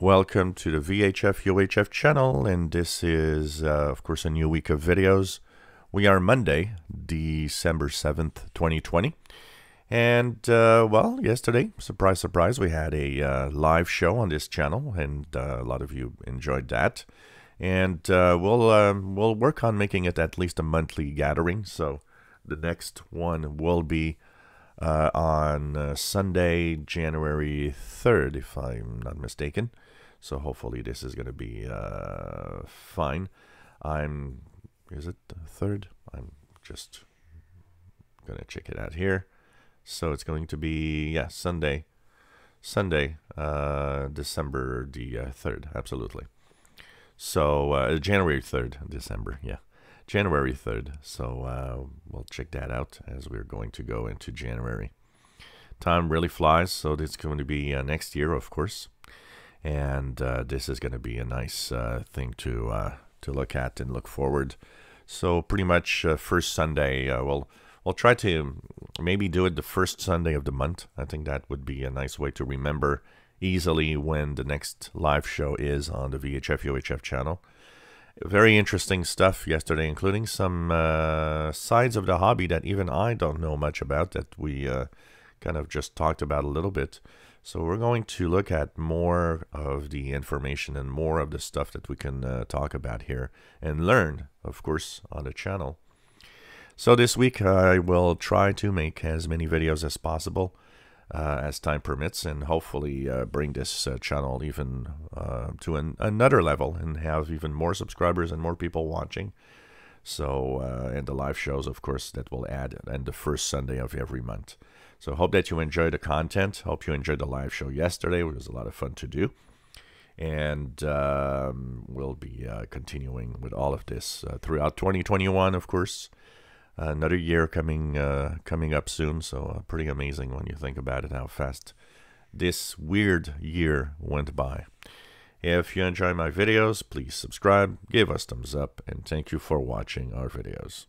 Welcome to the VHF UHF channel, and this is, uh, of course, a new week of videos. We are Monday, December 7th, 2020. And, uh, well, yesterday, surprise, surprise, we had a uh, live show on this channel, and uh, a lot of you enjoyed that. And uh, we'll, um, we'll work on making it at least a monthly gathering. So the next one will be uh, on uh, Sunday, January 3rd, if I'm not mistaken. So hopefully this is going to be uh, fine. I'm, is it the third? I'm just going to check it out here. So it's going to be, yeah, Sunday, Sunday, uh, December the uh, 3rd, absolutely. So uh, January 3rd, December, yeah. January 3rd. So uh, we'll check that out as we're going to go into January. Time really flies, so it's going to be uh, next year, of course and uh, this is going to be a nice uh, thing to uh, to look at and look forward. So pretty much uh, first Sunday, we'll we'll try to maybe do it the first Sunday of the month. I think that would be a nice way to remember easily when the next live show is on the VHF UHF channel. Very interesting stuff yesterday, including some uh, sides of the hobby that even I don't know much about that we kind of just talked about a little bit. So we're going to look at more of the information and more of the stuff that we can uh, talk about here and learn, of course, on the channel. So this week I will try to make as many videos as possible uh, as time permits and hopefully uh, bring this uh, channel even uh, to an, another level and have even more subscribers and more people watching. So, uh, and the live shows, of course, that will add and the first Sunday of every month. So hope that you enjoyed the content. Hope you enjoyed the live show yesterday. It was a lot of fun to do. And um, we'll be uh, continuing with all of this throughout 2021, of course. Another year coming uh, coming up soon, so uh, pretty amazing when you think about it, how fast this weird year went by. If you enjoy my videos, please subscribe, give us thumbs up, and thank you for watching our videos.